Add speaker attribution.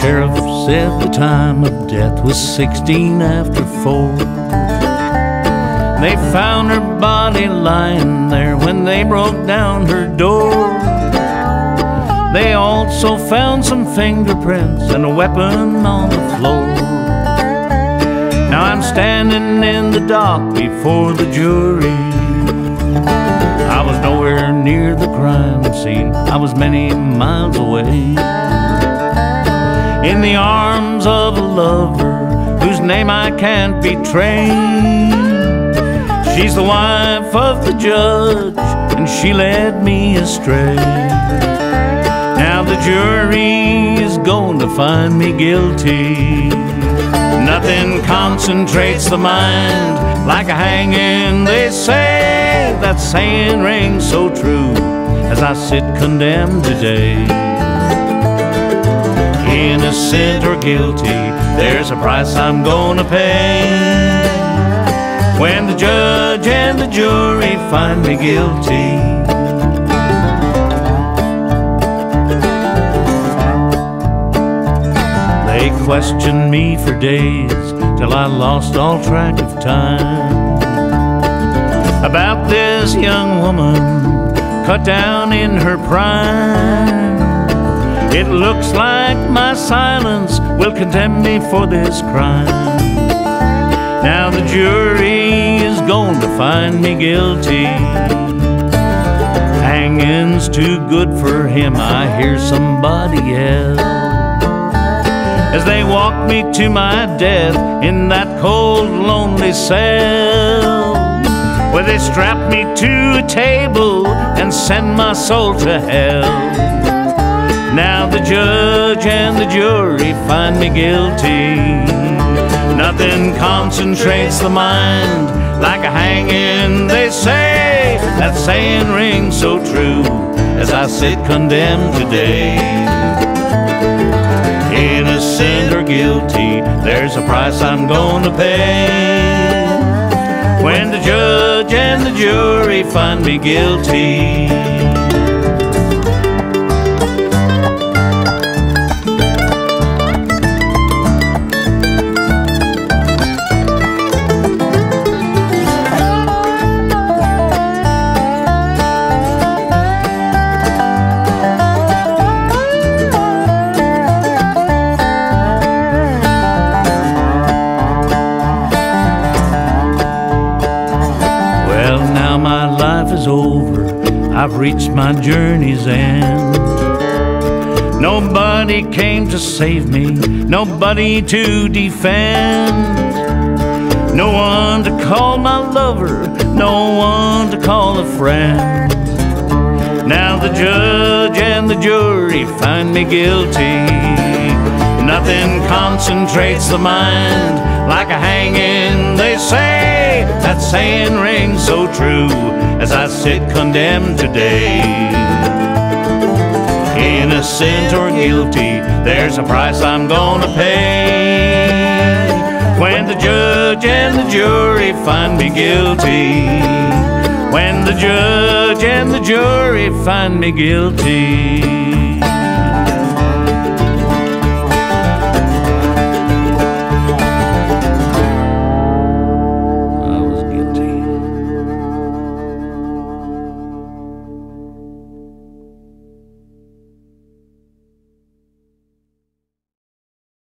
Speaker 1: sheriff said the time of death was 16 after 4. They found her body lying there when they broke down her door. They also found some fingerprints and a weapon on the floor. Now I'm standing in the dock before the jury. I was nowhere near the crime scene, I was many miles away. In the arms of a lover whose name I can't betray. She's the wife of the judge, and she led me astray. Now the jury is going to find me guilty. Nothing concentrates the mind like a hanging, they say. That saying rings so true as I sit condemned today. Innocent or guilty, there's a price I'm gonna pay. When the judge and the jury find me guilty. They questioned me for days till I lost all track of time. About this young woman cut down in her prime. It looks like my silence will condemn me for this crime. Now the jury is going to find me guilty. Hanging's too good for him, I hear somebody yell as they walk me to my death in that cold, lonely cell. Where they strap me to a table and send my soul to hell. Now the judge and the jury find me guilty. Nothing concentrates the mind like a hanging, they say. That saying rings so true as I sit condemned today innocent or guilty, there's a price I'm gonna pay. When the judge and the jury find me guilty. Is over. I've reached my journey's end. Nobody came to save me, nobody to defend. No one to call my lover, no one to call a friend. Now the judge and the jury find me guilty. Nothing concentrates the mind like a hanging, they That saying rings so true as I sit condemned today. Innocent or guilty, there's a price I'm gonna pay. When the judge and the jury find me guilty. When the judge and the jury find me guilty.